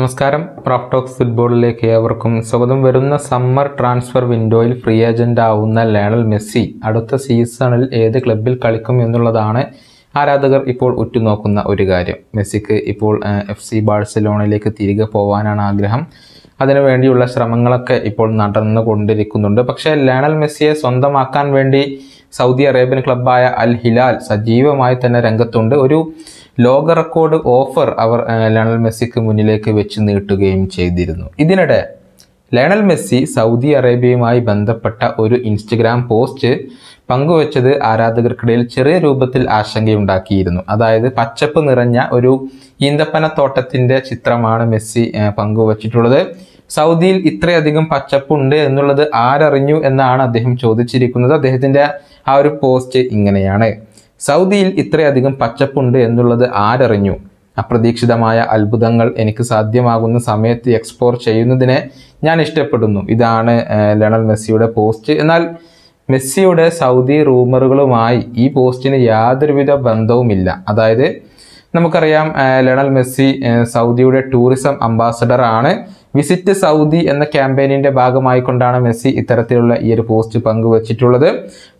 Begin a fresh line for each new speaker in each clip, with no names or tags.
നമസ്കാരം. പ്രോപ്ടോക്സ് ഫുട്ബോളിലേക്ക് ഏവർക്കും സ്വാഗതം. വരുന്ന സമ്മർ ട്രാൻസ്ഫർ വിൻഡോയിൽ ഫ്രീ ഏജന്റ് ആവുന്ന ലയണൽ മെസ്സി അടുത്ത സീസണിൽ ഏത് ക്ലബിൽ കളിക്കും എന്നുള്ളതാണ് ആരാധകർ ഇപ്പോൾ ഉറ്റുനോക്കുന്ന ഒരു കാര്യം. മെസ്സിക്ക് ഇപ്പോൾ എഫ് സി ബാഴ്സലോണയിലേക്ക് തിരികെ പോകാനാണ് ആഗ്രഹം. അതിനുവേണ്ടിയുള്ള ശ്രമങ്ങളൊക്കെ ഇപ്പോൾ നടന്നുകൊണ്ടിരിക്കുന്നുണ്ട്. പക്ഷേ ലയണൽ മെസ്സിയെ സ്വന്തമാക്കാൻ വേണ്ടി സൗദി അറേബ്യൻ ക്ലബ്ബായ അൽ ഹിലാൽ സജീവമായി തന്നെ രംഗത്തുണ്ട്. ഒരു ലോക റെക്കോർഡ് ഓഫർ അവർ ലയണൽ മെസ്സിക്ക് മുന്നിലേക്ക് വെച്ച് നീട്ടുകയും ചെയ്തിരുന്നു. ഇതിനിടെ ലയണൽ മെസ്സി സൗദി അറേബ്യയുമായി ബന്ധപ്പെട്ട ഒരു ഇൻസ്റ്റഗ്രാം പോസ്റ്റ് പങ്കുവച്ചത് ആരാധകർക്കിടയിൽ ചെറിയ രൂപത്തിൽ ആശങ്കയുണ്ടാക്കിയിരുന്നു. അതായത് പച്ചപ്പ് നിറഞ്ഞ ഒരു ഈന്തപ്പനത്തോട്ടത്തിന്റെ ചിത്രമാണ് മെസ്സി പങ്കുവച്ചിട്ടുള്ളത്. സൗദിയിൽ ഇത്രയധികം പച്ചപ്പുണ്ട് എന്നുള്ളത് ആരറിഞ്ഞു എന്നാണ് അദ്ദേഹം ചോദിച്ചിരിക്കുന്നത്. അദ്ദേഹത്തിന്റെ ആ ഒരു പോസ്റ്റ് ഇങ്ങനെയാണ്. സൗദിയിൽ ഇത്രയധികം പച്ചപ്പുണ്ട് എന്നുള്ളത് ആരറിഞ്ഞു? അപ്രതീക്ഷിതമായ അത്ഭുതങ്ങൾ എനിക്ക് സാധ്യമാകുന്ന സമയത്ത് എക്സ്പ്ലോർ ചെയ്യുന്നതിനെ ഞാൻ ഇഷ്ടപ്പെടുന്നു. ഇതാണ് ലണൽ മെസ്സിയുടെ പോസ്റ്റ്. എന്നാൽ മെസ്സിയുടെ സൗദി റൂമറുകളുമായി ഈ പോസ്റ്റിന് യാതൊരുവിധ ബന്ധവുമില്ല. അതായത് നമുക്കറിയാം ലണൽ മെസ്സി സൗദിയുടെ ടൂറിസം അംബാസഡർ ആണ് വിസിറ്റ് സൗദി എന്ന ക്യാമ്പയിനിന്റെ ഭാഗമായി കൊണ്ടാണ് മെസ്സി ഇത്തരത്തിലുള്ള ഈ ഒരു പോസ്റ്റ് പങ്കുവച്ചിട്ടുള്ളത്.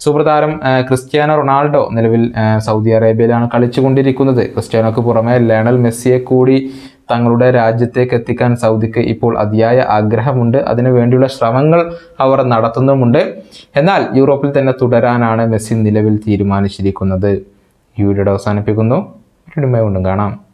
സൂപ്രതാരം ക്രിസ്ത്യാനോ റൊണാൾഡോ നിലവിൽ സൗദി അറേബ്യയിലാണ് കളിച്ചുകൊണ്ടിരിക്കുന്നത്. ക്രിസ്ത്യാനോക്ക് പുറമെ ലയണൽ മെസ്സിയെ കൂടി തങ്ങളുടെ രാജ്യത്തേക്ക് എത്തിക്കാൻ സൗദിക്ക് ഇപ്പോൾ അതിയായ ആഗ്രഹമുണ്ട്. അതിനു വേണ്ടിയുള്ള ശ്രമങ്ങൾ അവർ നടത്തുന്നുമുണ്ട്. എന്നാൽ യൂറോപ്പിൽ തന്നെ തുടരാനാണ് മെസ്സി നിലവിൽ തീരുമാനിച്ചിരിക്കുന്നത്. ഈ വീഡിയോ അവസാനിപ്പിക്കുന്നു. വീണ്ടും കാണാം.